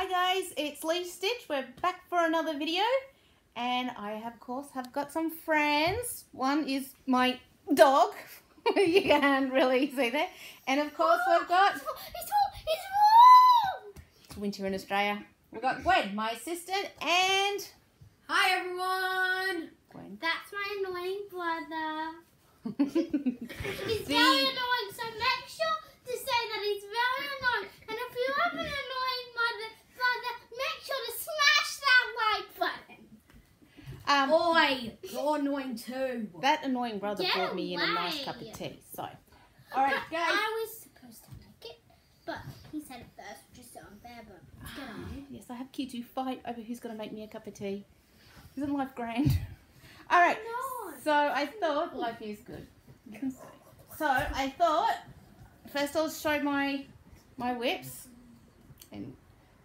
Hi guys, it's Lee Stitch. We're back for another video and I have of course have got some friends. One is my dog. you can't really see that. And of course we've got It's! It's warm! it's winter in Australia. We've got Gwen, my assistant, and Hi everyone! Gwen. That's my annoying brother. The- He's very annoying, so make sure to say that he's very annoying. And if you have an annoying make sure to smash that like button. um, Oi! You're annoying too. that annoying brother Get brought me in a nice cup of tea. So, all right, But guys. I was supposed to take it, but he said it first, which is so unfair, but get on. Yes, I have kids who fight over who's going to make me a cup of tea. Isn't life grand? All right. No. So I thought life is good. So I thought first I'll show my my WIPs, and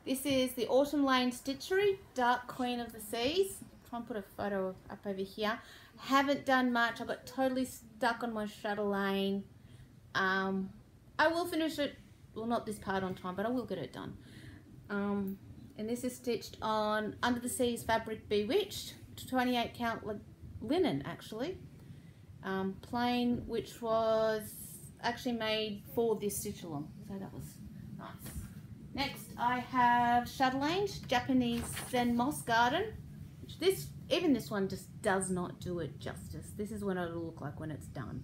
this is the Autumn Lane Stitchery Dark Queen of the Seas. Try and put a photo up over here. Haven't done much. I got totally stuck on my Chatelaine. Um, I will finish it. Well, not this part on time, but I will get it done. Um, and this is stitched on Under the Seas Fabric Bewitched, 28 count linen actually. Um, plain, which was actually made for this stitch along, so that was nice. Next, I have Chatelaine Japanese Zen Moss Garden, which this, even this one just does not do it justice. This is what it'll look like when it's done.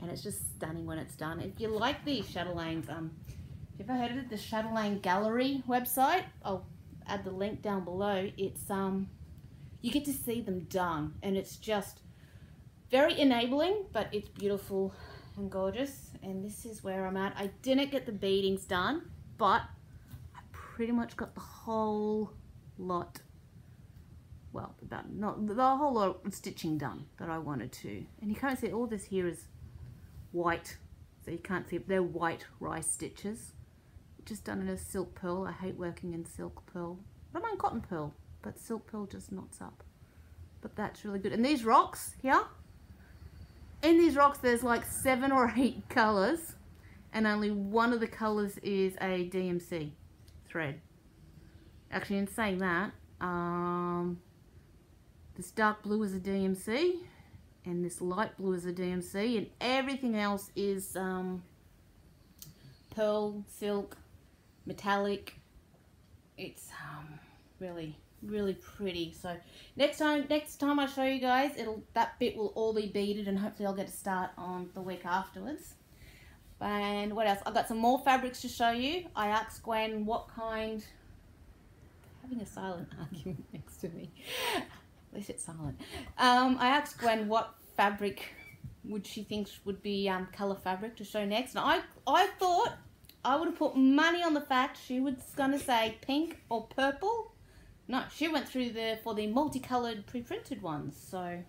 And it's just stunning when it's done. If you like these Chatelaines, um, if you've ever heard of the Chatelaine Gallery website, I'll add the link down below. It's um, you get to see them done, and it's just very enabling, but it's beautiful and gorgeous. And this is where I'm at. I didn't get the beadings done, but I pretty much got the whole lot. Well, about not the whole lot of stitching done that I wanted to. And you can't see all this here is white, so you can't see they're white rice stitches just done in a silk pearl. I hate working in silk pearl. I don't mind cotton pearl, but silk pearl just knots up. But that's really good. And these rocks here, in these rocks there's like seven or eight colours and only one of the colours is a DMC thread. Actually, in saying that, um, this dark blue is a DMC and this light blue is a DMC and everything else is um, pearl, silk, metallic. It's um, really, really pretty. So next time, next time I show you guys, it'll that bit will all be beaded, and hopefully I'll get to start on the week afterwards. And what else? I've got some more fabrics to show you. I asked Gwen what kind. Having a silent argument next to me. At least it's silent. Um, I asked Gwen what fabric would she think would be um, colour fabric to show next, and I I thought I would have put money on the fact she was gonna say pink or purple. No, she went through the for the multicolored pre-printed ones. So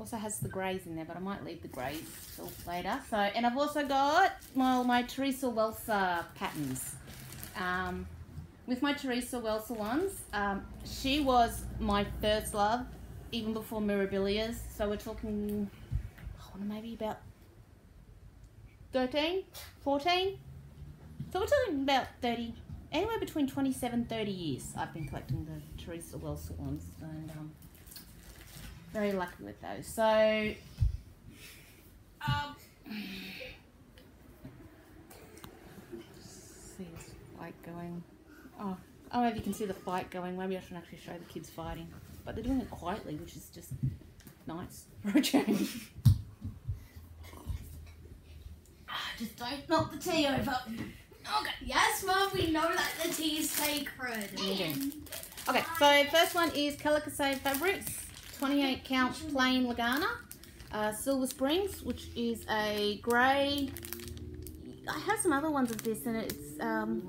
also has the greys in there, but I might leave the greys till later. So and I've also got well my Teresa Wentzler patterns. Um, with my Teresa Wentzler ones, um, she was my first love, even before Mirabilias. So we're talking, oh, maybe about 13, 14. So we're talking about 30, anywhere between 27 30 years I've been collecting the Teresa Wentzler ones and um, very lucky with those. So, um, see this fight going. Oh, oh, maybe you can see the fight going. Maybe I should actually show the kids fighting. But they're doing it quietly, which is just nice for a change. Ah, Just don't knock the tea over. Okay. Yes, Mum, we know that the tea is sacred. Okay. Okay, so first one is Calico Fabrics, 28 count plain Lugana, uh, Silver Springs, which is a grey. I have some other ones of this, and it's um.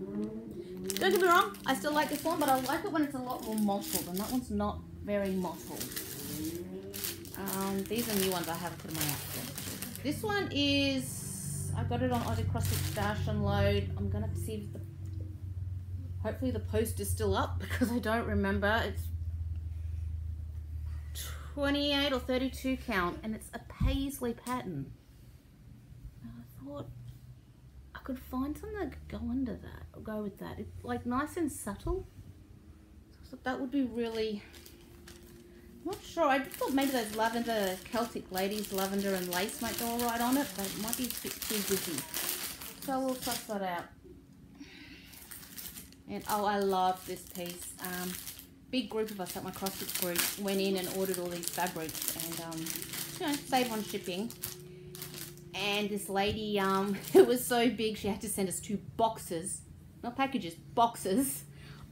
Don't get me wrong, I still like this one, but I like it when it's a lot more mottled, and that one's not very mottled. Um, these are new ones I haven't put in my outfit. This one is I got it on Aussie CrossFit Stash Load. I'm gonna see if the hopefully the post is still up because I don't remember. It's 28 or 32 count and it's a paisley pattern. Now, I thought I could find something that could go under that or go with that. It's like nice and subtle. So that would be really. I'm not sure. I just thought maybe those lavender Celtic ladies, lavender and lace might go all right on it, but it might be a bit too busy. So we'll suss that out. And oh, I love this piece. Um, big group of us at my CrossFit group went in and ordered all these fabrics and um, you know save on shipping. And this lady, um, it was so big she had to send us two boxes, not packages, boxes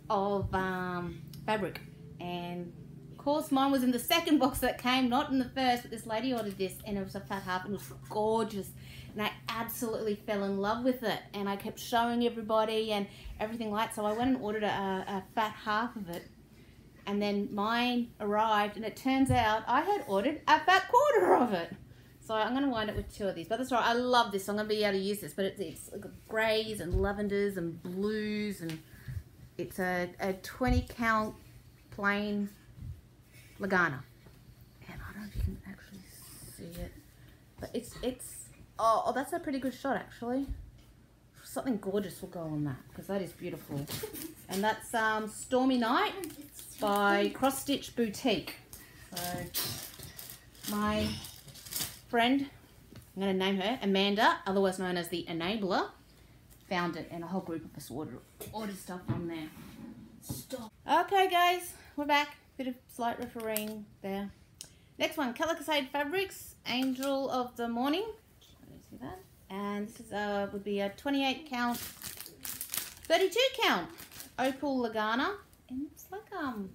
of um, fabric. And of course, mine was in the second box that came, not in the first. But this lady ordered this, and it was a fat half, and it was gorgeous. And I absolutely fell in love with it, and I kept showing everybody and everything like. So I went and ordered a, a fat half of it and then mine arrived and it turns out I had ordered a fat quarter of it. So I'm going to wind up with two of these. But that's right, I love this. So I'm going to be able to use this. But it's, it's greys and lavenders and blues and it's a, a 20 count plain Lugana. And I don't know if you can actually see it. But it's, it's, oh, oh that's a pretty good shot actually. Something gorgeous will go on that because that is beautiful. And that's um, Stormy Night by Cross Stitch Boutique. So my friend, I'm going to name her Amanda, otherwise known as the Enabler, found it and a whole group of us ordered, ordered stuff on there. Stop. Okay guys, we're back. Bit of slight refereeing there. Next one, Calicosade Fabrics, Angel of the Morning. See that? And this is, uh, would be a 28 count, 32 count Opal Lugana. And it's like um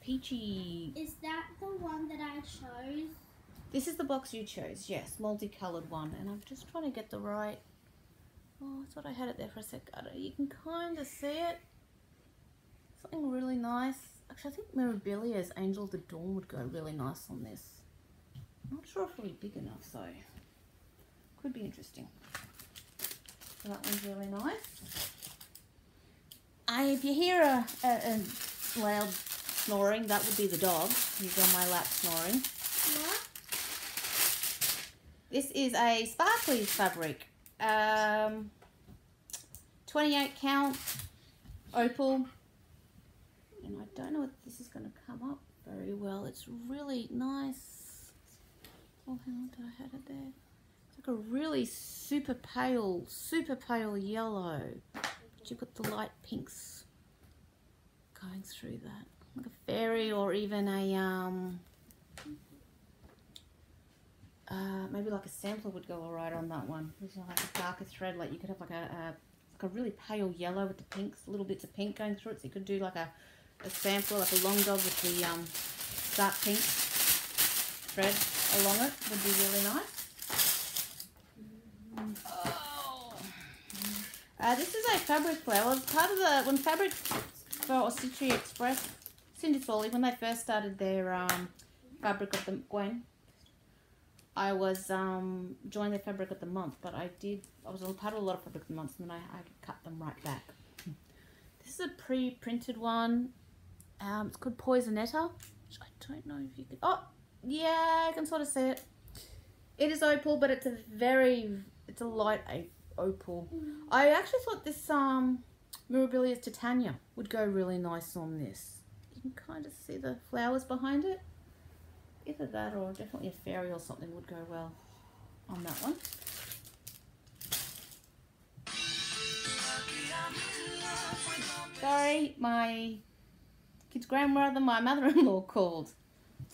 peachy. Is that the one that I chose? This is the box you chose, yes, multicolored one. And I'm just trying to get the right. Oh, I thought I had it there for a sec. You can kind of see it. Something really nice. Actually, I think Mirabilia's Angel of the Dawn would go really nice on this. I'm not sure if it'll be big enough, so could be interesting. So that one's really nice. I, if you hear a, a, a, loud snoring, that would be the dog. He's on my lap snoring. What? This is a sparkly fabric. Um, 28 count opal. And I don't know if this is going to come up very well. It's really nice. Oh, hang on, did I have it there? Like a really super pale, super pale yellow But you've got the light pinks going through that. Like a fairy or even a, um, uh, maybe like a sampler would go alright on that one. There's like a darker thread, like you could have like a, a, like a really pale yellow with the pinks, little bits of pink going through it. So you could do like a, a sampler, like a long dog with the um, dark pink thread along it would be really nice. Uh, this is a fabric flower. It's part of the, when Fabric for Stitchery Express, Cindy Sawley, when they first started their um, Fabric of the, Gwen, I was, um, joined their Fabric of the Month, but I did, I was a part of a lot of Fabric of the Month, and then I, I cut them right back. This is a pre-printed one. Um, it's called Poisonetta, which I don't know if you can, oh, yeah, I can sort of see it. It is opal, but it's a very, it's a light opal. I actually thought this um, Mirabilia's Titania would go really nice on this. You can kind of see the flowers behind it. Either that or definitely a fairy or something would go well on that one. Sorry, my kid's grandmother, my mother-in-law called.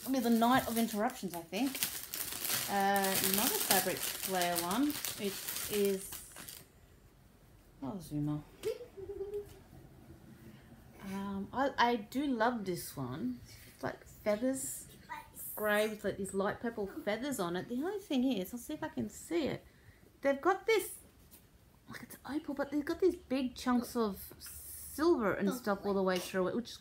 It'll be the night of interruptions, I think. Uh, another fabric flair one. It is Zuma. um, I, I do love this one. It's like feathers, grey with like these light purple feathers on it. The only thing is, I'll see if I can see it. They've got this, like it's opal, but they've got these big chunks of silver and stuff all the way through it, which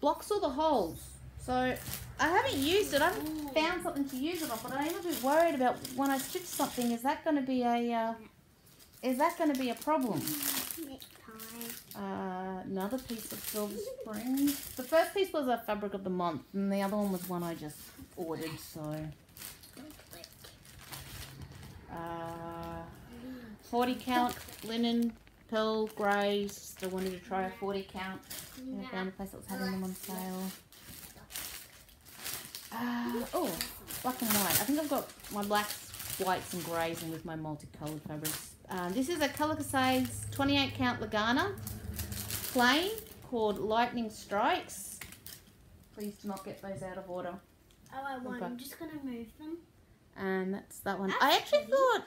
blocks all the holes. So I haven't used it. I haven't found something to use it on, but I'm a bit worried about when I stitch something. Is that going to be a uh, is that going to be a problem? Uh, another piece of Silver Springs. The first piece was a fabric of the month, and the other one was one I just ordered, so. Uh, 40 count linen pearl grey. Still wanted to try a 40 count. I found a place that was having them on sale. Uh, oh, black and white. I think I've got my blacks, whites, and greys, and with my multicolored fabrics. Um, this is a Colour Cascade's 28 count Lugana plain called Lightning Strikes. Please do not get those out of order. Oh, I won't. I'm just gonna move them. And that's that one. That's I actually pretty. thought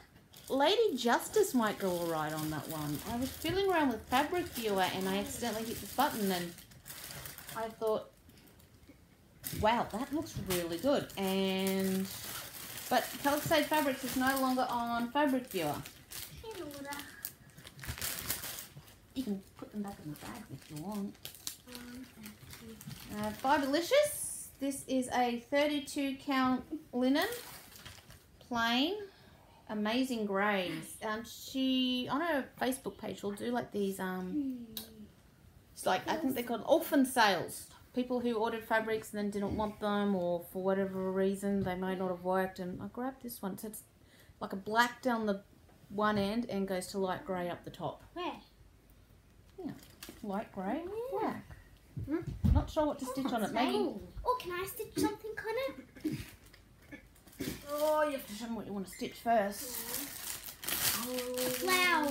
Lady Justice might go alright on that one. I was fiddling around with Fabric Viewer and I accidentally hit the button and I thought, wow, that looks really good. And but Calisade Fabrics is no longer on Fabric Viewer. You can put them back in the bag if you want. Um, Uh, Fiberlicious. This is a 32 count linen, plain, amazing greys. Um, she on her Facebook page she'll do like these um, it's like I think they're called orphan sales. People who ordered fabrics and then didn't want them, or for whatever reason they may not have worked. And I grabbed this one. So it's like a black down the one end and goes to light grey up the top. Where? Yeah, light grey, Yeah. black. Hmm? Not sure what to stitch on it. Maybe Oh, can I stitch something on it? Oh, you have to show me what you want to stitch first. Flower.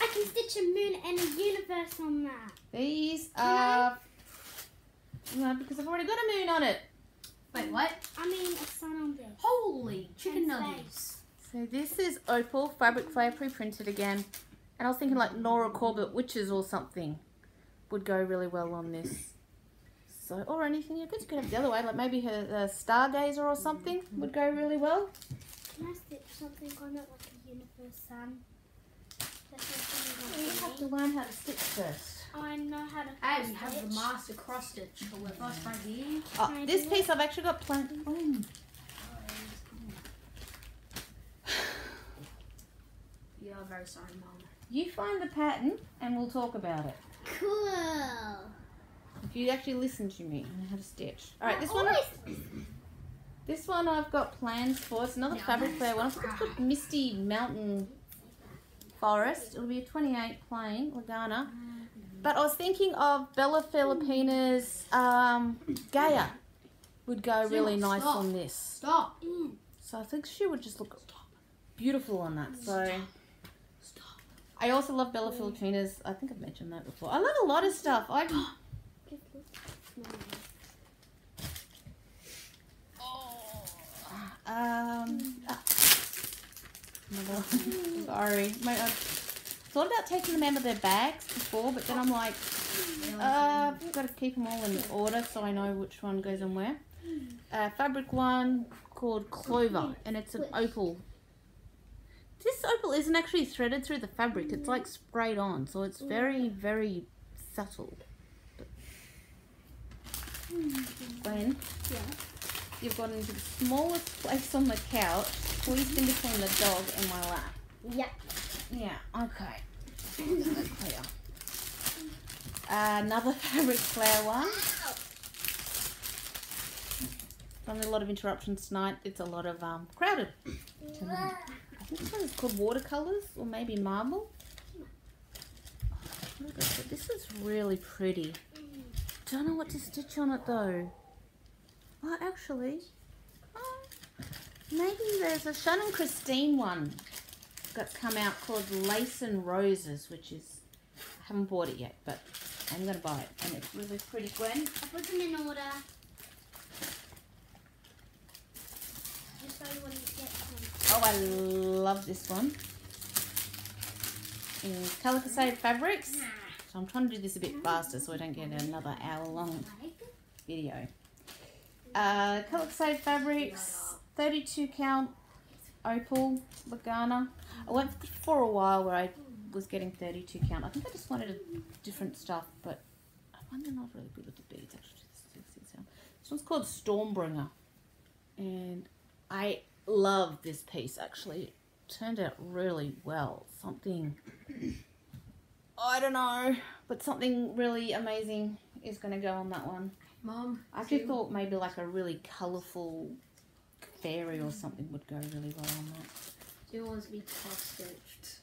I can stitch a moon and a universe on that. These Can I? Are. No, because I've already got a moon on it. Wait, what? I mean, a sun on this. Holy chicken nuggets. So this is Opal Fabric Flair pre-printed again. And I was thinking like Nora Corbett Witches or something would go really well on this. So, or anything, you could go the other way, like maybe her uh, Stargazer or something would go really well. Can I stitch something on it like a universe sun? That's You have to learn how to stitch first. I know how to Hey, we have the master cross stitch with us right here. Oh, Can I this do piece I've actually got planned. Oh. Yeah, I'm very sorry, mom. You find the pattern and we'll talk about it. Cool. If you actually listen to me, I know how to stitch. All right, this one, this one I've got plans for. It's another No, fabric that's flare one. I think it's called Misty Mountain Forest. It'll be a 28 plain Lugana. Mm. But I was thinking of Bella Filipina's um, Gaia would go really nice stop. on this. Stop. So I think she would just look beautiful on that. So Stop. I also love Bella Filipina's. I think I've mentioned that before. I love a lot of stuff. I Um. ah. Sorry. My, I thought about taking them out of their bags before, but then I'm like, uh, I've got to keep them all in order so I know which one goes on where. Uh, fabric one called Clover, and it's an opal. This opal isn't actually threaded through the fabric, it's like sprayed on, so it's very, very subtle. But when Yeah. you've got into the smallest place on the couch, squeezed in between the dog and my lap. Yeah. Yeah, okay. Clear. another fabric flair one. A lot of interruptions tonight, it's a lot of um, crowded. tonight. I think this one is called watercolors or maybe marble. Look. This is really pretty. Don't know what to stitch on it though. Oh, actually, oh, maybe there's a Shannon Christine one that's come out called Lace and Roses, which is I haven't bought it yet, but I'm gonna buy it, and it's really pretty. Gwen, I put them in order. Just so you wouldn't get them. oh, I love this one. In Colour Cascade Fabrics. So I'm trying to do this a bit faster so I don't get another hour long video. Uh, Colour Cascade Fabrics, 32 count opal Lugana. I went for a while where I was getting 32 count. I think I just wanted a different stuff, but I they're not really good with the beads actually. This one's called Stormbringer, and I love this piece actually. It turned out really well. Something I don't know, but something really amazing is going to go on that one. Mom. I actually thought maybe like a really colourful fairy or something would go really well on that. Do wants to be cross stitched.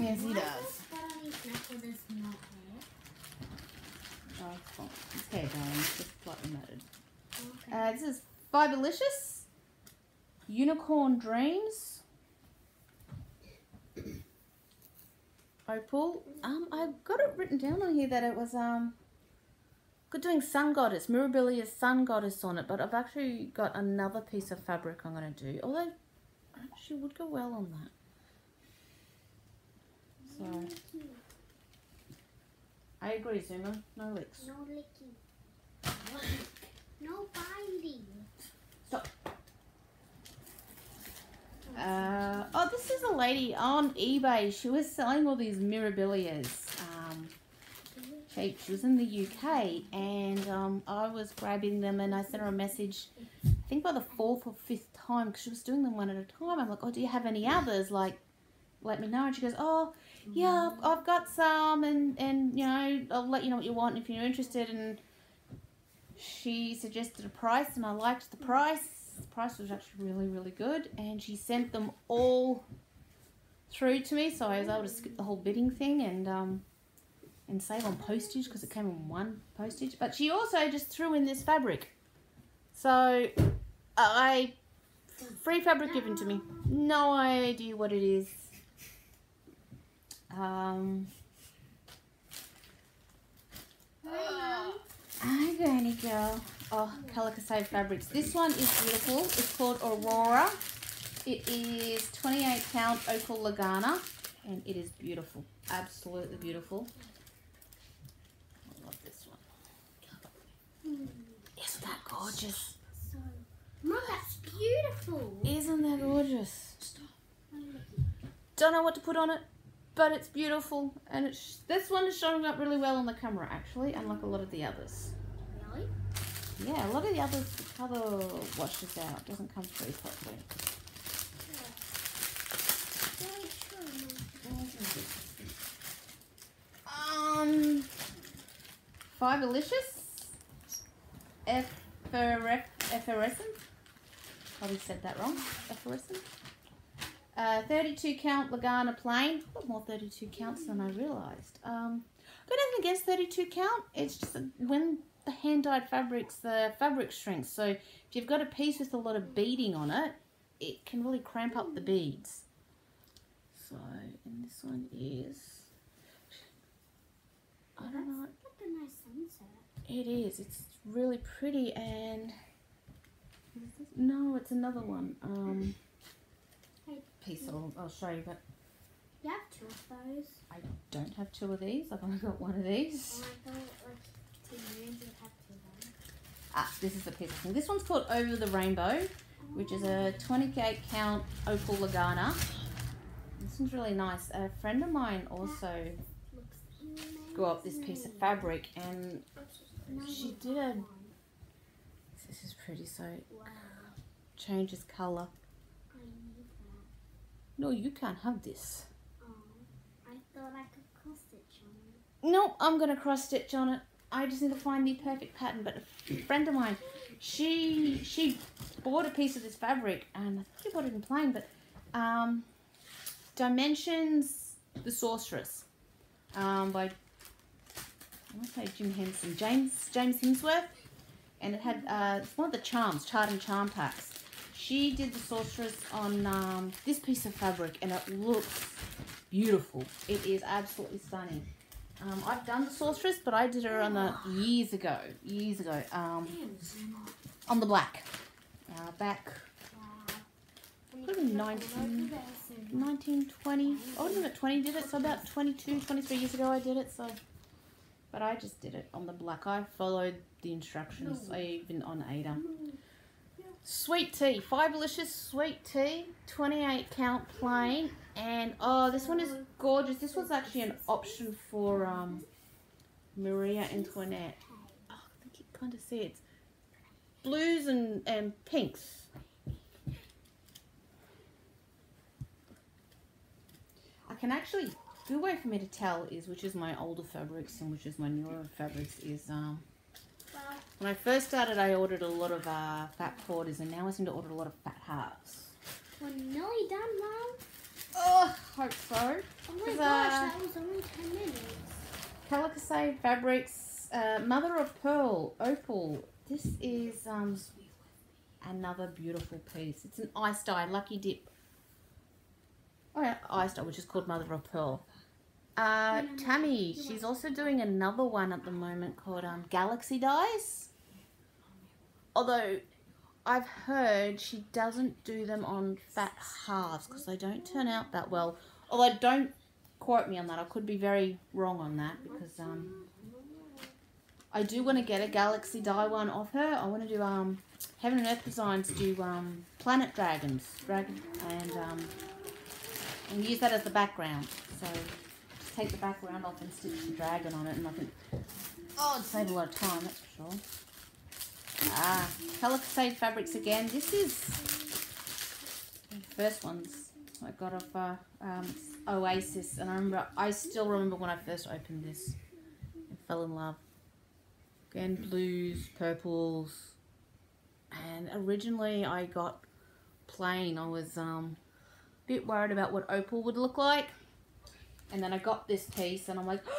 Yes, he Why does. is the spot on his neck where there's no hair? Oh, it's fine. Hair darling. It's just slightly matted. Okay. Uh, this is Fiberlicious. Unicorn Dreams. Opal. Um, I've got it written down on here that it was um good doing Sun Goddess, Mirabilia's Sun Goddess on it, but I've actually got another piece of fabric I'm gonna do. Although she would go well on that. So I agree, Zuma. No licks. No licking. No binding. Uh, oh, this is a lady on eBay. She was selling all these Mirabilias. She was in the UK, and um, I was grabbing them, and I sent her a message. I think by the fourth or fifth time, because she was doing them one at a time. I'm like, oh, do you have any others? Like, let me know. And she goes, oh, yeah, I've, I've got some, and and you know, I'll let you know what you want if you're interested. And she suggested a price, and I liked the price. The price was actually really, really good, and she sent them all through to me, so I was able to skip the whole bidding thing and um and save on postage because it came in one postage. But she also just threw in this fabric, so I free fabric given to me. No idea what it is. Um. Hi, Granny Girl. Oh, Calico Save Fabrics. This one is beautiful. It's called Aurora. It is 28 count Opal Lugana, and it is beautiful. Absolutely beautiful. I love this one. Isn't that gorgeous? So, that's beautiful. Isn't that gorgeous? Don't know what to put on it, but it's beautiful. And it's this one is showing up really well on the camera, actually, unlike a lot of the others. Really? Yeah, a lot of the others, the colour washes out, doesn't come through properly. Um, Fiberlicious, Efferef- Effervescent. Probably said that wrong. Effervescent. Uh, 32 count Lugana plain. A lot more 32 counts than I realised. Um, got nothing against 32 count. It's just when the hand dyed fabrics, the fabric shrinks. So if you've got a piece with a lot of beading on it, it can really cramp up the beads. So, and this one is. I don't know. That's like a nice sunset. It is. It's really pretty and no, it's another one. Um, piece I'll, I'll show you, but You have two of those. I don't have two of these. I've only got one of these. Oh, like two millions would have two of them. Ah, this is the piece. of thing. This one's called Over the Rainbow, which is a 28 count opal lugana. This one's really nice. A friend of mine also Looks amazing. grew up this piece of fabric, and No, she did. this is pretty. So Wow. changes that. No, you can't have this. No, I'm gonna cross stitch on it. I just need to find the perfect pattern. But a friend of mine, she she bought a piece of this fabric, and I think she bought it in plain, but um, Dimensions, the Sorceress, um, by I to say Jim Henson, James James Hinsworth, and it had uh, it's one of the charms, chart and charm packs. She did the Sorceress on um, this piece of fabric, and it looks beautiful. It is absolutely stunning. Um, I've done the sorceress, but I did her on the years ago, years ago, um, on the black, uh, back Wow. Would have been 19 1920. I wasn't at 20 did it, so about 22, 23 years ago I did it. So, but I just did it on the black. I followed the instructions. I even on Ada. Sweet tea, Fiberlicious sweet tea, 28 count plain, and oh, this one is gorgeous. This was actually an option for um, Maria Antoinette. Oh, I think you kind of see it. It's blues and, and pinks. I can actually, good way for me to tell is which is my older fabrics and which is my newer fabrics is um, when I first started, I ordered a lot of uh, fat quarters, and now I seem to order a lot of fat halves. we're nearly done, Mom. Oh, hope so. Oh my gosh, that was only 10 minutes. Calico Fabrics, uh, Mother of Pearl, Opal. This is um, another beautiful piece. It's an ice dye, Lucky Dip. Oh yeah, ice dye, which is called Mother of Pearl. Uh, Tammy, she's also doing another one at the moment called um, Galaxy Dyes. Although I've heard she doesn't do them on fat halves because they don't turn out that well. Although don't quote me on that. I could be very wrong on that because um, I do want to get a Galaxy Die one off her. I want to do um, Heaven and Earth Designs do um, Planet Dragons, dragon, and um, and use that as the background. So take the background off and stitch the dragon on it, and I think oh, it'd save a lot of time. That's for sure. Ah, Calico Fabrics again. This is the first ones I got off uh, um, Oasis, and I remember I still remember when I first opened this. and fell in love. Again, blues, purples, and originally I got plain. I was um, a bit worried about what opal would look like, and then I got this piece, and I'm like.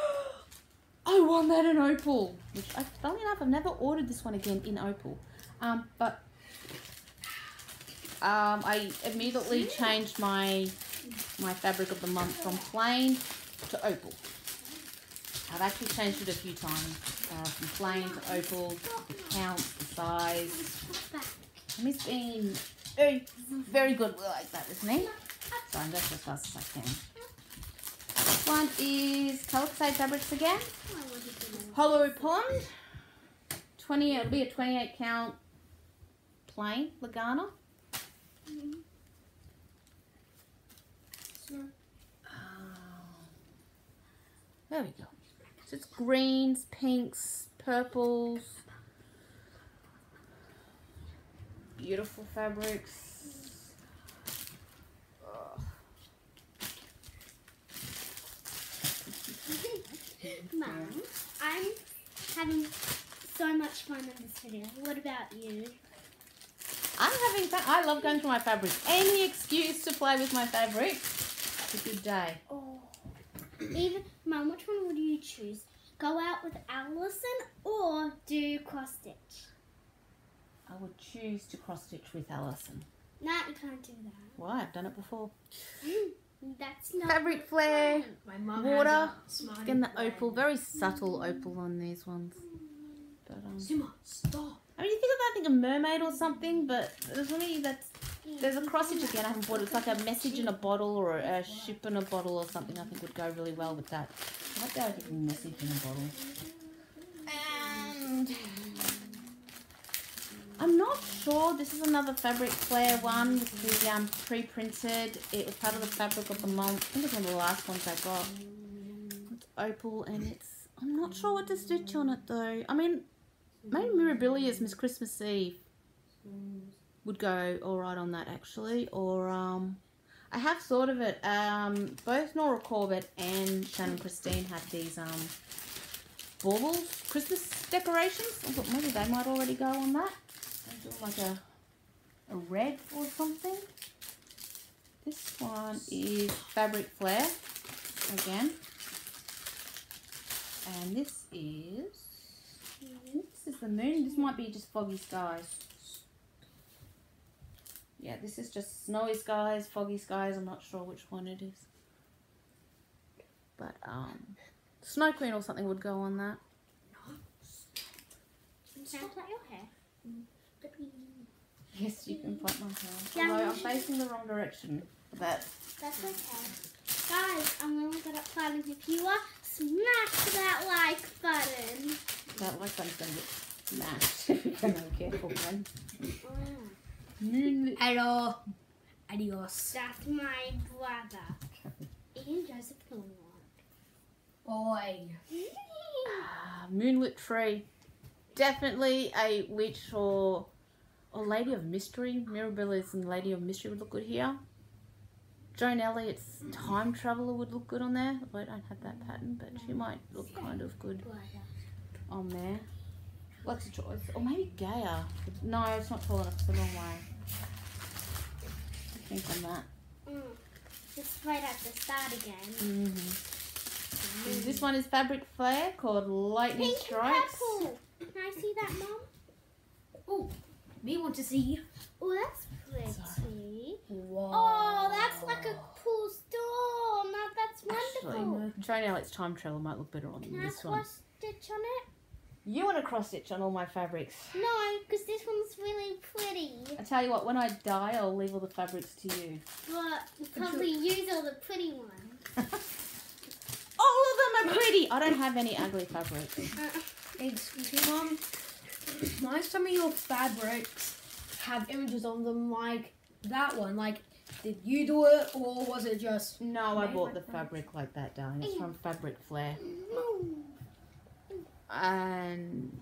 I want that in opal, which I, funny enough, I've never ordered this one again in opal. Um, but um, I immediately changed my my fabric of the month from plain to opal. I've actually changed it a few times, uh, from plain to opal, the count, the size. It's been very, very good like that with me. So I'm going as fast as I can. One is Calico Fabrics again. Hollow Pond. 20, it'll be a 28 count plain Lugana. Oh, there we go. So it's greens, pinks, purples. Beautiful fabrics. Mum, I'm having so much fun in this video. What about you? I'm having fun. I love going through my fabric. Any excuse to play with my fabric. It's a good day. Oh. Even, Mum, which one would you choose? Go out with Allison or do cross stitch? I would choose to cross stitch with Alison. Nah, you can't do that. Why? I've done it before. Mm. That's not Fabric flair. My mum Water. has a smiley Again, the flare. opal. Very subtle opal on these ones. But, um, Sima, stop. I mean, you think about think a mermaid or something, but for me, that's there's a cross stitch again. I haven't bought. It's like a message in a bottle or a ship in a bottle or something. I think would go really well with that. I like that I a message in a bottle. And I'm not sure. This is another fabric flair one. This is um, pre-printed. It was part of the fabric of the month. I think it's one of the last ones I got. It's opal and it's. I'm not sure what to stitch on it though. I mean, maybe Mirabilia's Miss Christmas Eve would go all right on that actually. Or um, I have thought of it. Um, both Nora Corbett and Shannon Christine had these um baubles Christmas decorations. I thought maybe they might already go on that. They do like a a red or something. This one is fabric flair again, and this is this is the moon. This might be just foggy skies. Yeah, this is just snowy skies, foggy skies. I'm not sure which one it is. But um, snow queen or something would go on that. Can I plait your hair? Yes, you can point my hair. Yeah, Although I'm facing the wrong direction. But That's okay. Guys, I'm gonna get up planning if you are, smash that like button. that like button's gonna get smashed if you're not careful, man. Oh, Moonlit. Hello. Adios. That's my brother. Ian Joseph Gilmore. Boy. Ah, moonlit tree. Definitely a witch or or lady of mystery. Mirabilis and lady of mystery would look good here. Joan Elliott's time traveler would look good on there. I don't have that pattern, but she might look kind of good on there. Lexi Choice. Or maybe Gaia. No, it's not tall enough. It's the wrong way. I think on that. Mm. Just right at the start again. Mm-hmm. This one is Fabric Flair called Lightning Pink Strikes. purple. Can I see that, Mom? Oh, me want to see. Oh, that's pretty. Oh, that's like a cool storm. Now that's Actually, wonderful. trying out its time travel might look better on Can I this one. cross stitch on it? You want to cross stitch on all my fabrics. No, because this one's really pretty. I tell you what, when I die, I'll leave all the fabrics to you. But you probably use all the pretty ones. All of them are pretty. I don't have any ugly fabrics. Excuse me, Mom. Why some of your fabrics have images on them like that one? Like, did you do it or was it just? No, I bought the that. fabric like that, darling. It's from Fabric Flair. No. And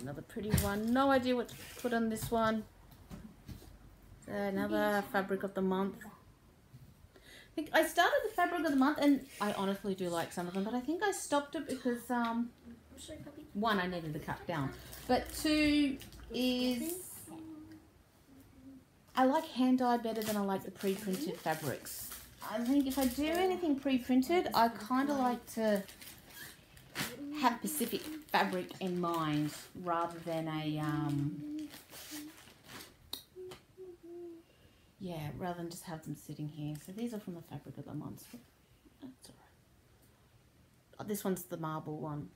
another pretty one. No idea what to put on this one. Another fabric of the month. I think I started the fabric of the month, and I honestly do like some of them, but I think I stopped it because um, one I needed to cut down, but two is I like hand dyed better than I like the pre printed fabrics. I think if I do anything pre printed, I kind of like to have specific fabric in mind rather than a um, yeah, rather than just have them sitting here. So these are from the fabric of the month. That's alright. Oh, this one's the marble one.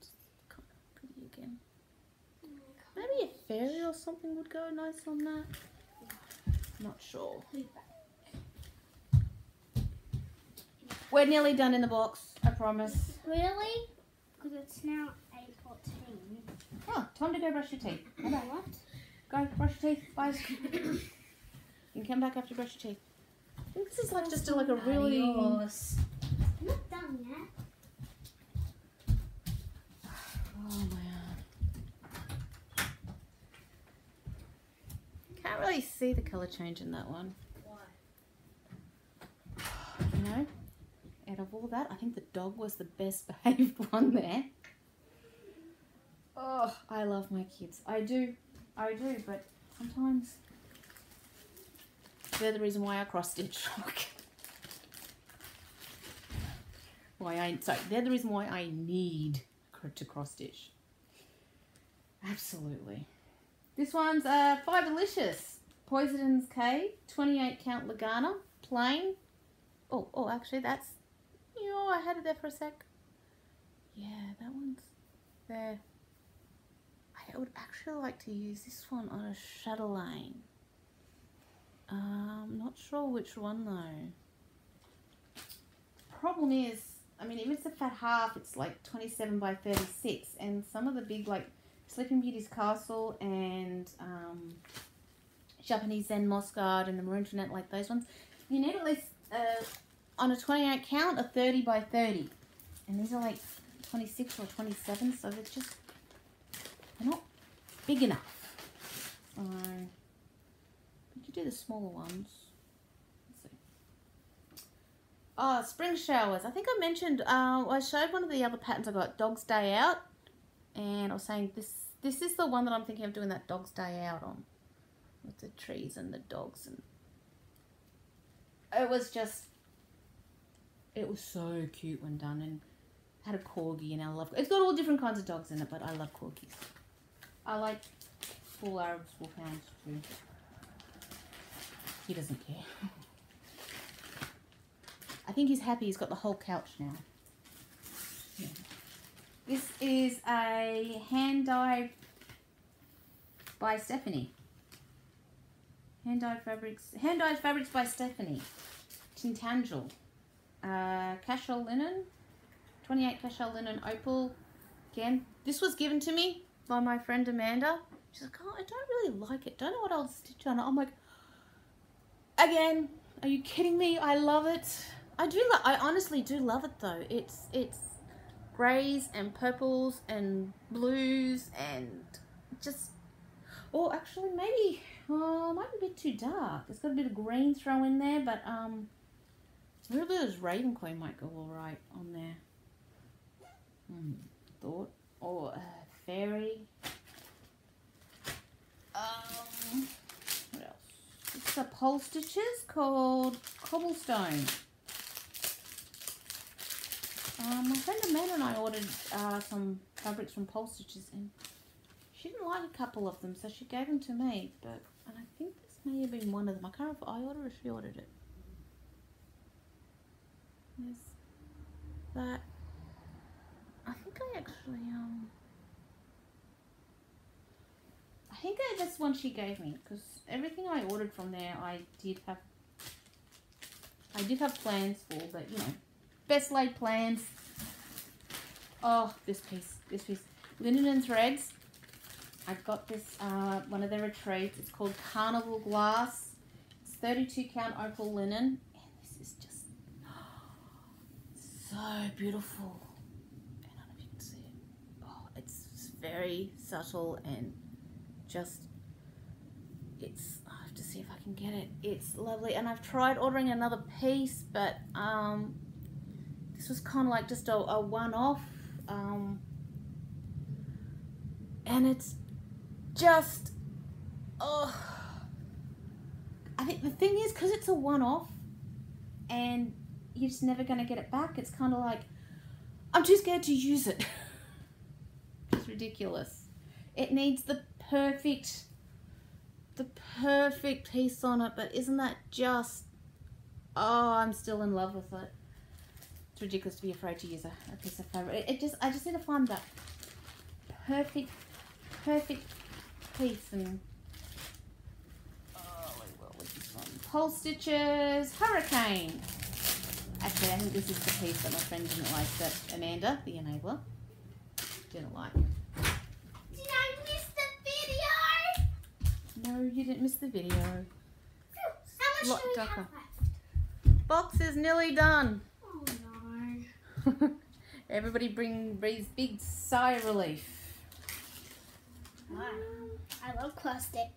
It's kind of pretty again. Maybe a fairy or something would go nice on that. Not sure. We're nearly done in the box, I promise. Really? Because it's now 8.14. Oh, time to go brush your teeth. Hello, what? Go brush your teeth, guys. you can come back after you brush your teeth. I think this is like just a, like a really. Adios. I'm not done yet. Oh man. Can't really see the colour change in that one. You know, out of all that, I think the dog was the best behaved one there. Oh, I love my kids. I do. I do, but sometimes they're the reason why I cross stitch. why I sorry, they're the reason why I need to cross stitch. Absolutely. This one's uh Fiberlicious. Poison's Cave, 28 count Lugana, plain. Oh, oh, actually that's, know, I had it there for a sec. Yeah, that one's there. I would actually like to use this one on a Chatelaine. Um, not sure which one though. Problem is, I mean, if it's a fat half, it's like 27 by 36, and some of the big, like Sleeping Beauty's Castle and um, Japanese Zen Moss Garden and the Marie Antoinette, like those ones, you need at least, uh, on a 28 count, a 30 by 30. And these are like 26 or 27, so they're just, they're not big enough. So, you could do the smaller ones. Oh, spring showers. I think I mentioned, uh, I showed one of the other patterns I got, Dog's Day Out. And I was saying this this is the one that I'm thinking of doing that Dog's Day Out on. With the trees and the dogs and it was just it was so cute when done and had a corgi and I love it's got all different kinds of dogs in it, but I love corgis. I like full Arabs, wolfhounds too. He doesn't care. I think he's happy he's got the whole couch now. Yeah. This is a hand dyed by Stephanie. Hand dyed fabrics. Hand dyed fabrics by Stephanie. Tintangel. Uh, Cashel linen. 28 cashel linen opal. Again, this was given to me by my friend Amanda. She's like, oh, I don't really like it. Don't know what I'll stitch on it. I'm like, again, are you kidding me? I love it. I do. I honestly do love it though. It's it's greys and purples and blues and just. Oh, actually, maybe uh, might be a bit too dark. It's got a bit of green throw in there, but um, a little bit of Raven Queen might go all right on there. Hmm, thought or uh, fairy. Um, what else? It's a pole stitches called cobblestone. Um, my friend Amanda and I ordered uh, some fabrics from Polstitches and she didn't like a couple of them, so she gave them to me. But and I think this may have been one of them. I can't remember if I ordered or she ordered it. There's that. I think I actually um. I think I, that's one she gave me because everything I ordered from there I did have. I did have plans for, but you know, best laid plans. Oh, this piece, this piece, linen and threads. I got this uh, one of their retreats. It's called Carnival Glass. It's 32 count opal linen, and this is just so beautiful. I don't know if you can see it. Oh, it's very subtle and just it's. I have to see if I can get it. It's lovely, and I've tried ordering another piece, but um, this was kind of like just a, a one-off. Um, and it's just oh I think the thing is because it's a one-off and you're just never going to get it back it's kind of like I'm too scared to use it. It's ridiculous. It needs the perfect the perfect piece on it but isn't that just oh I'm still in love with it it's ridiculous to be afraid to use a, a piece of fabric it, it just I just need to find that perfect perfect piece and oh wait, what was this one? Polstitches, hurricane. Actually, I think this is the piece that my friend didn't like. That Amanda, the enabler, didn't like. Did I miss the video? No, you didn't miss the video. How much Lot do we have left? Box is nearly done. Oh no. Everybody bring breathes big sigh of relief. Wow. I love cross stitch.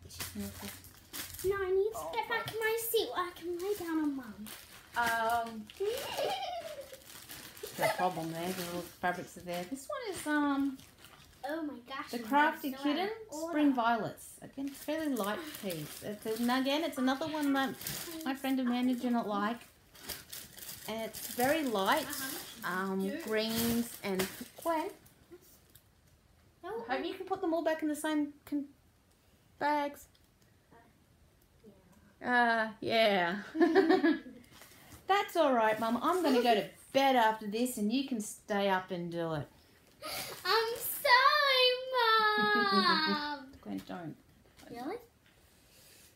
No, I need to get back in my seat where I can lay down on mum. Um, no problem there. The little fabrics are there. This one is um. oh my gosh. The I'm Crafty so Kitten Spring. Violets. Again, it's a fairly light piece. It's a, and again, it's another one that my friend Amanda didn't like. And it's very light. Um, greens and No, hope you can put them all back in the same con- bags. Uh, yeah. That's all right, Mum. I'm going to go to bed after this, and you can stay up and do it. I'm sorry, mom. Gwen, don't. really?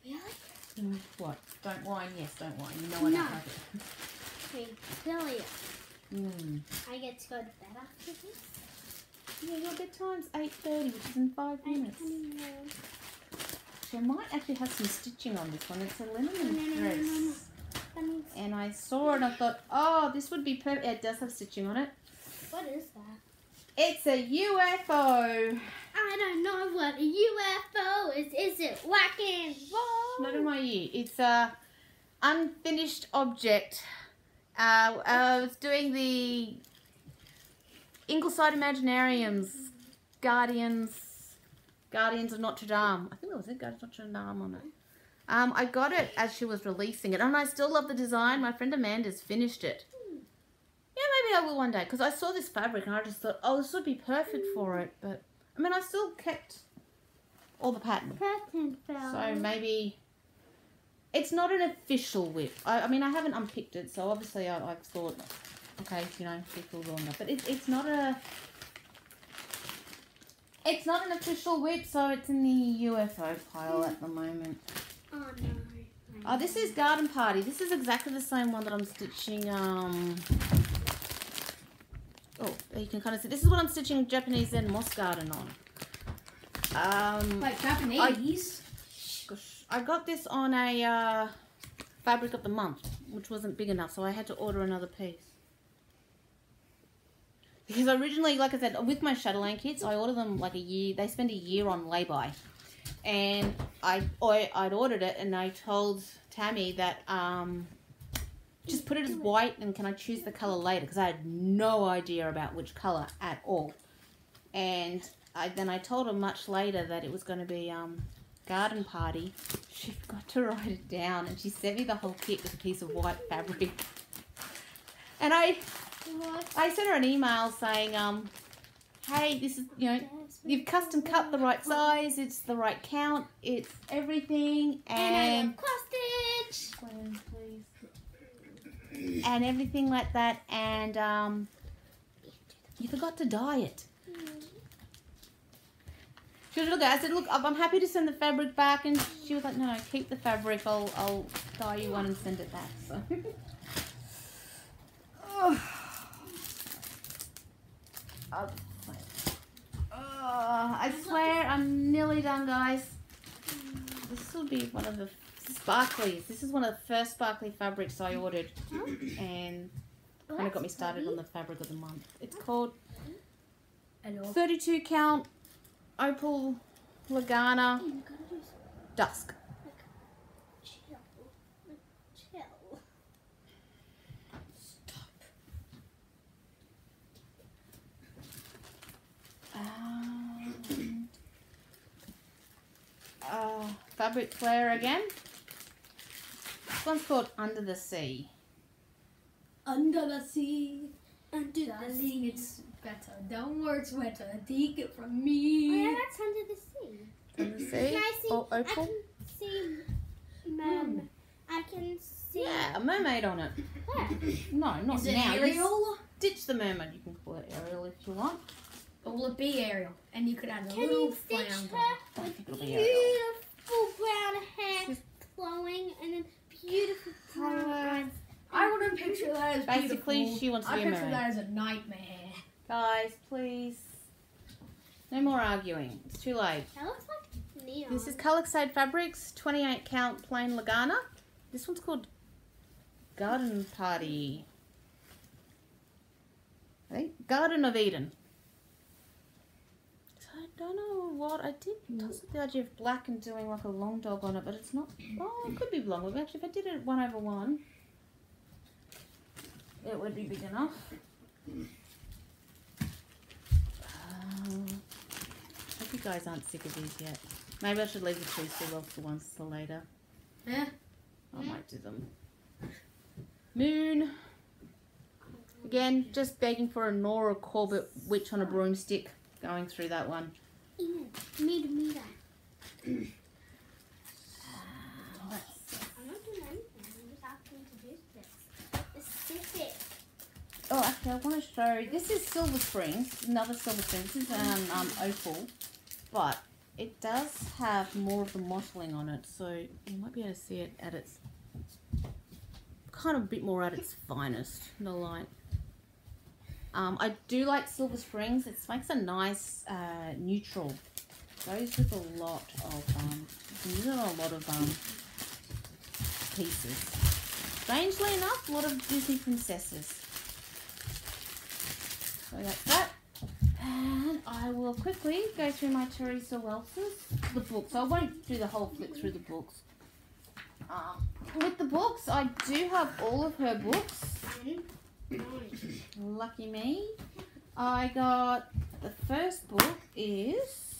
Really? What? Don't whine. Yes, don't whine. You know I don't No. like it. Really. Mm. I get to go to bed after this. Yeah, your bedtime's eight thirty, which is in five minutes. I might actually have some stitching on this one. It's a linen dress, and I saw it. and I thought, oh, this would be perfect. It does have stitching on it. what is that? It's a UFO. I don't know what a UFO is. Is it whack and roll? Not in my ear. It's a unfinished object. Uh, I was doing the Ingleside Imaginariums, Guardians, Guardians of Notre Dame. I think that was it, Guardians of Notre Dame on it. Um, I got it as she was releasing it, and I still love the design. My friend Amanda's finished it. Yeah, maybe I will one day, because I saw this fabric and I just thought, oh, this would be perfect for it. But, I mean, I still kept all the pattern. Patent fell. So maybe it's not an official WIP. I, I mean, I haven't unpicked it, so obviously I, I've thought, okay, you know, people will know. But it, it's not a. It's not an official WIP, so it's in the UFO pile at the moment. Oh no. Oh, this is Garden Party. This is exactly the same one that I'm stitching. Um. Oh, you can kind of see. This is what I'm stitching Japanese Zen Moss Garden on. Um. Like Japanese. Gosh, I got this on a uh, fabric of the month, which wasn't big enough, so I had to order another piece. Because originally, like I said, with my Shadowland kits, I order them like a year. They spend a year on lay-by, and I, I I'd ordered it, and I told Tammy that um, just put it as white, and can I choose the color later? Because I had no idea about which color at all, and I then I told her much later that it was going to be um, garden party, she forgot to write it down and she sent me the whole kit with a piece of white fabric. And I What? I sent her an email saying, um, hey, this is, you know, you've custom cut the right size, it's the right count, it's everything, And and love cross stitch. And everything like that, and um, you forgot to dye it. She was look, I said, look, I'm happy to send the fabric back, and she was like, no, no, keep the fabric. I'll, I'll dye you one and send it back. So. oh. Oh, I swear I'm nearly done, guys. This will be one of the sparklies. This is one of the first sparkly fabrics I ordered, and kind of got me started on the fabric of the month. It's called 32 count opal lugana dusk. Um, uh, Fabric Flair again. This one's called Under the Sea. Under the sea. Under the Darling, sea. it's better. Don't work. Take it from Oh, me. yeah, that's under the sea. Under the Can Sea I see? or I can see. Mum. Hmm. I can see. Yeah, a mermaid on it. Where? No, not Is it now. You Ariel? Ditch the mermaid. You can call it Ariel if you want. Or will it be Ariel? And you could add a Can little you stitch flounder. her I with think it'll be Ariel. beautiful brown hair flowing and then beautiful brown eyes? I wouldn't picture that as Basically, beautiful. she wants to I be a picture that as a nightmare. Guys, please. No more arguing. It's too late. That looks like neon. This is Coloxide Fabrics, 28 count plain Lugana. This one's called Garden Party. I think Garden of Eden. I don't know what I did. Mm. Toss up the idea of black and doing like a long dog on it, but it's not. Oh, it could be long. But Actually, if I did it one over one, it would be big enough. Um, hope you guys aren't sick of these yet. Maybe I should leave the tree still off for once till later. Eh? I might do them. Moon. Again, just begging for a Nora Corbett witch on a broomstick. Going through that one. Ian, me to me that. Let's- I'm not doing anything. I'm just asking to do this. Specific. Oh, actually, I want to show. This is Silver Springs, another Silver Springs. This is um, um opal, but it does have more of the mottling on it, so you might be able to see it at its kind of a bit more at its finest in the light. Um, I do like Silver Springs. It makes a nice uh, neutral. Goes with a lot of um, use it on a lot of um pieces. Strangely enough, a lot of Disney princesses. So that's that. And I will quickly go through my Teresa Wentzler's, the books. I won't do the whole flick through the books. Um, with the books, I do have all of her books. Lucky me. I got the first book is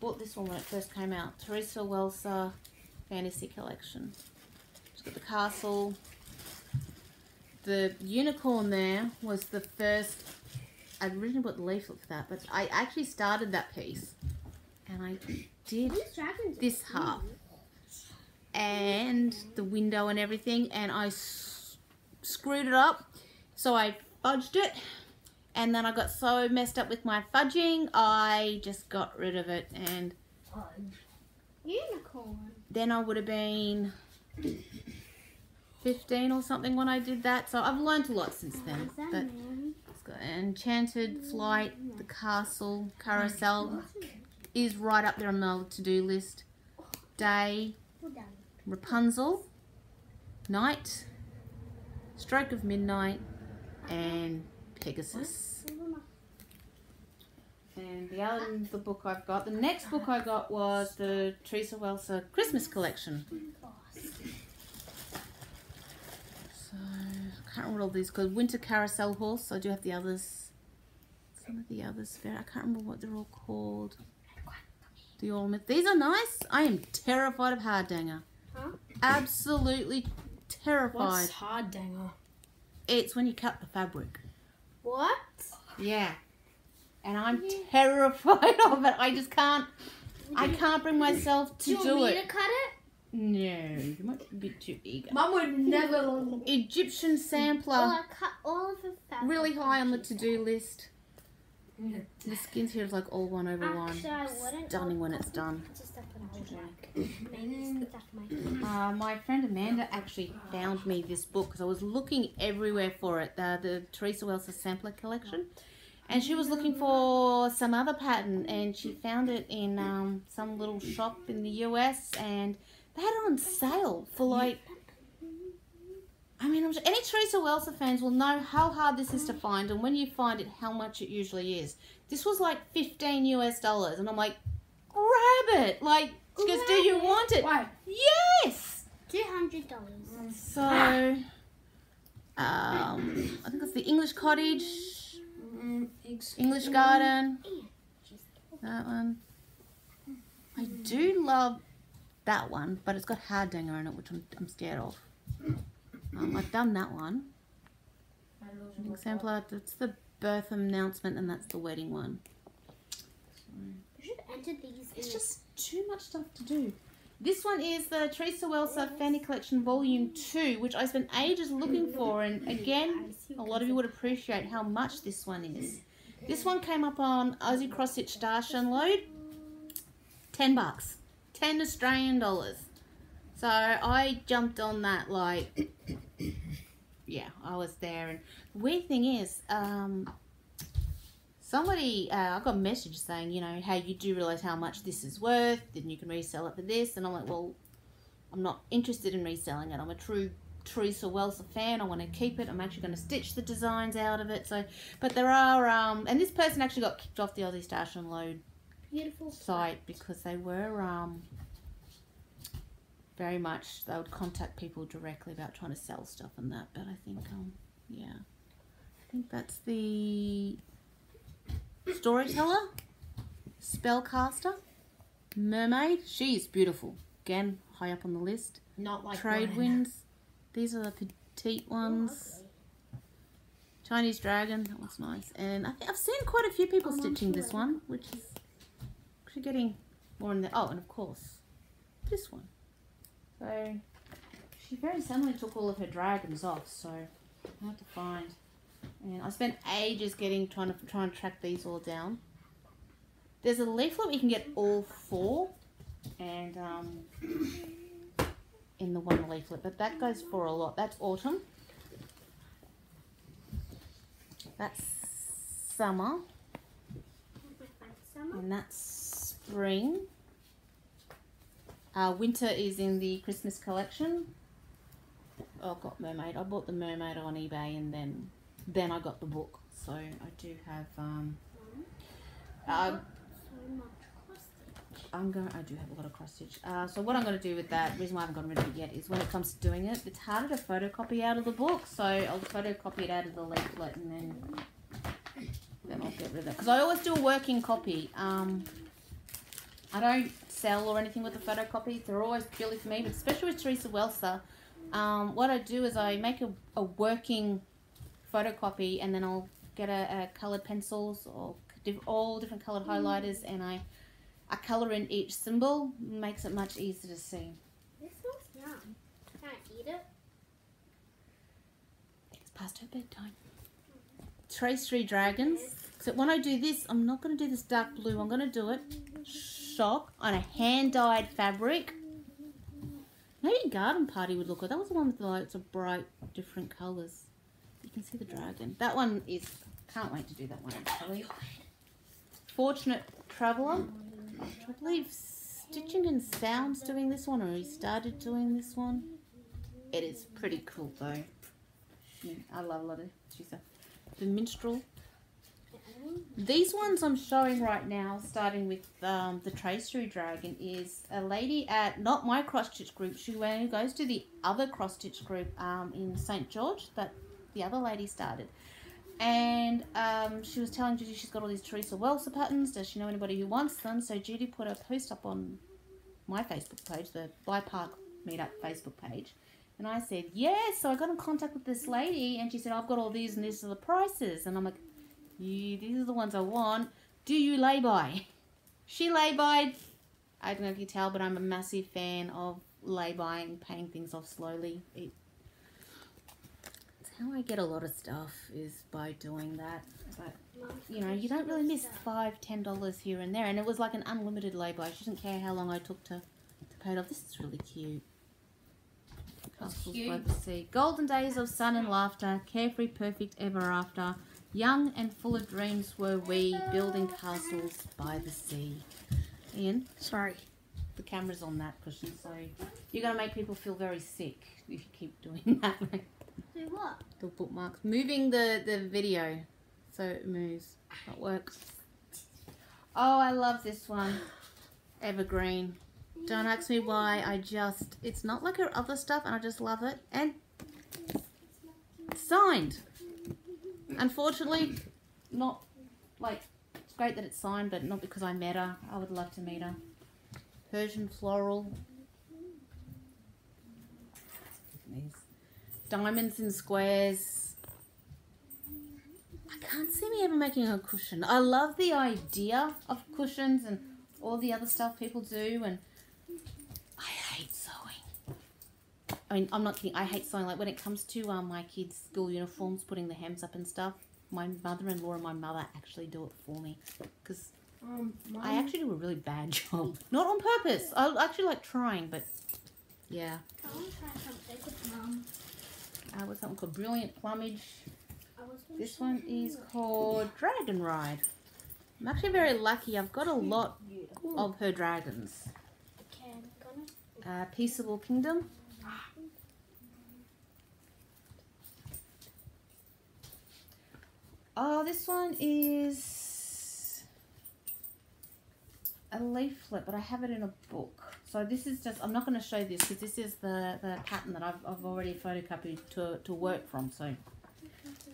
bought this one when it first came out. Teresa Wentzler Fantasy Collection. She's got the castle. The unicorn there was the first. I'd originally bought the leaflet for that, but I actually started that piece, and I did These dragons. are this half and the window and everything, and I s- screwed it up. So I fudged it, and then I got so messed up with my fudging, I just got rid of it, and Unicorn. then I would have been 15 or something when I did that. So I've learned a lot since then. Got Enchanted Flight, the castle, carousel is right up there on the to-do list. Day, Rapunzel, Night, Stroke of Midnight, and Pegasus. And the other the book I've got, the next book I got was the Teresa Wentzler Christmas collection. So can't remember all these because Winter Carousel Horse. I do have the others. Some of the others. I can't remember what they're all called. The ornaments. These are nice. I am terrified of Hardanger. Huh? Absolutely terrified. What's hard danger? It's when you cut the fabric. What? Yeah. And I'm Yeah. terrified of it. I just can't. I can't bring myself to Do you do want me to cut it? No, you might be a bit too eager. Mum would never. Egyptian Or sampler, I cut all of the fabric. really high on the to-do list. The skins here is like all one over one. Actually, I wouldn't. Stunning when it's done. Just stuff that I would like. Maybe stuff my. Uh, my friend Amanda actually found me this book because I was looking everywhere for it. The, the Teresa Wentzler sampler collection, and she was looking for some other pattern, and she found it in um, some little shop in the US, and they had it on sale for like. I mean, I'm sure any Teresa Wentzler fans will know how hard this is to find, and when you find it, how much it usually is. This was like 15 US dollars, and I'm like, grab it! Like, she goes, do you want it? Why? Yes! Two hundred dollars. So, um, I think it's the English Cottage, English. Garden, that one. I do love that one, but it's got Hardanger in it, which I'm, I'm scared of. Um, I've done that one. Example, that's the birth announcement, and that's the wedding one. You should enter these. It's just too much stuff to do. This one is the Teresa Wentzler Fanny Collection Volume 2, which I spent ages looking for, and again, a lot of you would appreciate how much this one is. This one came up on Aussie Cross Stitch Stash Unload. 10 bucks. 10 Australian dollars. So I jumped on that like, yeah, I was there. And the weird thing is, um, somebody, uh, I got a message saying, you know, hey, you do realize how much this is worth, then you can resell it for this. And I'm like, well, I'm not interested in reselling it. I'm a true Teresa Wentzler fan. I want to keep it. I'm actually going to stitch the designs out of it. So, but there are, um, and this person actually got kicked off the Aussie Stash Unload beautiful site because they were, um, very much they would contact people directly about trying to sell stuff and that. But I think, um, yeah, I think that's the storyteller, spellcaster, mermaid. She's beautiful. Again, high up on the list. Not like Trade mine. winds. These are the petite ones. Chinese dragon. That looks nice. And I think I've seen quite a few people Oh, stitching this one, which is actually getting more in the. Oh, and of course, this one. So she very suddenly took all of her dragons off. So I have to find. And I spent ages getting trying to try and track these all down. There's a leaflet you can get all four, and um, in the one leaflet, but that goes for a lot. That's autumn. That's summer, Summer. and that's spring. Uh, winter is in the Christmas collection. Oh, I got mermaid. I bought the mermaid on eBay, and then then I got the book. So I do have. Um, uh, I'm going. I do have a lot of cross stitch. Uh, so what I'm going to do with that, reason why I haven't gotten rid of it yet, is when it comes to doing it, it's harder to photocopy out of the book. So I'll photocopy it out of the leaflet, and then then I'll get rid of it. Because I always do a working copy. Um, I don't sell or anything with the photocopies. They're always purely for me, but especially with Teresa Wentzler, um, what I do is I make a, a working photocopy, and then I'll get a, a colored pencils or diff- all different colored highlighters, and I I colour in each symbol, makes it much easier to see. This smells yum. Can I eat it? It's past her bedtime. Tracery dragons. So when I do this, I'm not going to do this dark blue. I'm going to do it shock on a hand dyed fabric. Maybe garden party would look good. That was the one with the lots of bright different colours. You can see the dragon. That one is. Can't wait to do that one actually. Fortunate traveller. I believe Stitching and Sounds doing this one, or he started doing this one. It is pretty cool though. Yeah, I love a lot of a the minstrel. These ones I'm showing right now, starting with um, the tracery dragon, is a lady at not my cross stitch group. She went, goes to the other cross stitch group um, in St George that the other lady started. And um, she was telling Judy she's got all these Teresa Wentzler patterns. Does she know anybody who wants them? So Judy put a post up on my Facebook page, the By Park Meetup Facebook page. And I said, yes. So I got in contact with this lady and she said, I've got all these and these are the prices. And I'm like, yeah, these are the ones I want. Do you lay by? She lay by. I don't know if you tell, but I'm a massive fan of lay buying, paying things off slowly. It, it's how I get a lot of stuff is by doing that. But you know, you don't really miss five, ten dollars here and there. And it was like an unlimited lay-by. She didn't care how long I took to, to pay it off. This is really cute. Castles by the sea. Golden days of sun and laughter, carefree, perfect ever after. Young and full of dreams were we, building castles by the sea. Ian, Sorry. the camera's on that cushion, so you're gonna make people feel very sick if you keep doing that. Do what? the bookmarks. Moving the, the video so it moves. That works. Oh, I love this one. Evergreen. Don't ask me why. I just, it's not like her other stuff and I just love it. And signed. Unfortunately, not like, it's great that it's signed, but not because I met her. I would love to meet her. Persian floral. Diamonds and squares. I can't see me ever making a cushion. I love the idea of cushions and all the other stuff people do, and I hate sewing. I mean, I'm not kidding. I hate sewing. Like when it comes to um, my kids' school uniforms, putting the hems up and stuff. My mother-in-law and my mother actually do it for me because Um, I actually do a really bad job. Not on purpose. I actually like trying, but yeah. I want to try something with mum. Uh, what's that one called? Brilliant Plumage. I was gonna This one is called Dragon Ride. I'm actually very lucky. I've got a lot of her dragons. Okay, Uh, Peaceable Kingdom. Oh, this one is a leaflet, but I have it in a book. So this is just, I'm not going to show this because this is the, the pattern that I've, I've already photocopied to, to work from. So,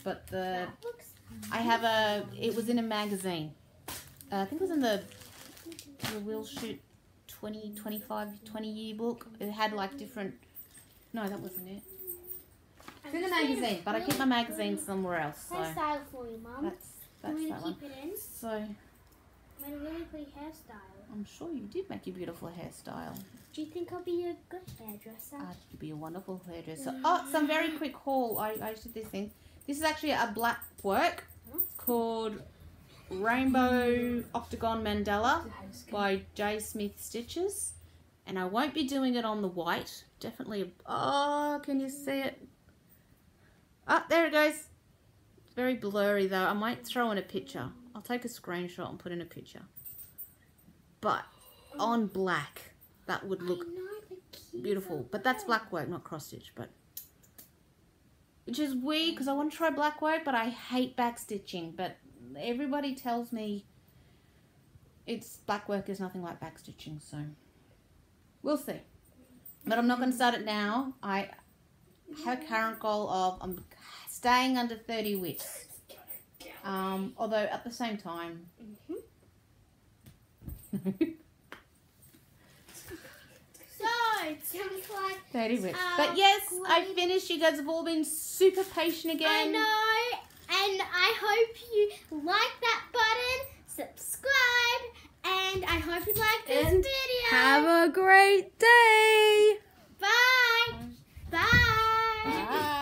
but the I have a. It was in a magazine. Uh, I think it was in the the Will Shoot 20, 25, 20 year book. It had like different. No, that wasn't it. It's in a magazine, but I keep my magazine somewhere else. So Hairstyle for you, mum. that's I'm that's gonna that one. keep it in. So Made a really pretty hairstyle. I'm sure you did make a beautiful hairstyle. Do you think I'll be a good hairdresser? Uh, you'd be a wonderful hairdresser. Oh, some very quick haul. I, I did this thing. This is actually a black work called Rainbow Octagon Mandala by J Smith Stitches. And I won't be doing it on the white. Definitely. A, oh, can you see it? Ah, there it goes. It's very blurry though. I might throw in a picture. I'll take a screenshot and put in a picture. But on black, that would look I know the keys beautiful. But that's black work, not cross stitch. But which is weird because I want to try black work, but I hate back stitching. But everybody tells me it's black work is nothing like back stitching. So we'll see. But I'm not going to start it now. I have a current goal of I'm staying under 30 WIPs. Um, although at the same time. Sounds like 30 widths. Uh, but yes, I finished. You guys have all been super patient again. I know, and I hope you like that button, subscribe, and I hope you like this And video. Have a great day. Bye.